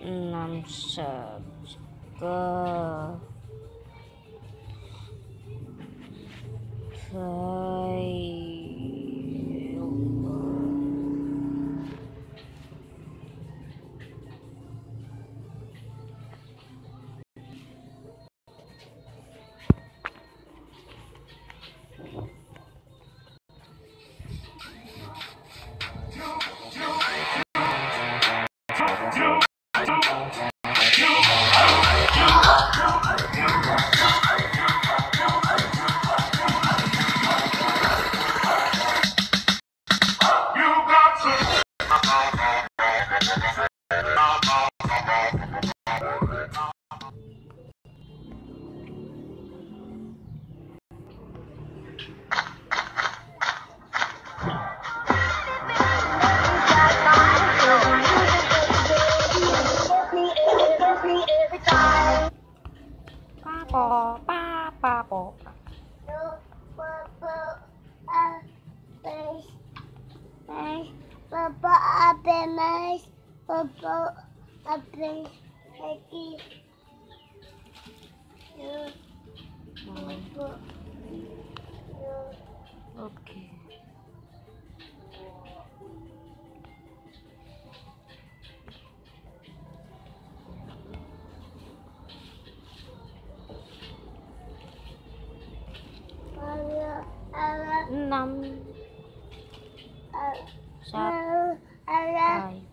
năm sợ cơ bò ba ba bò Papa, ape mais. Papa, ape aqui. Papa, năm. Ờ, Sáu ờ, ờ, rồi.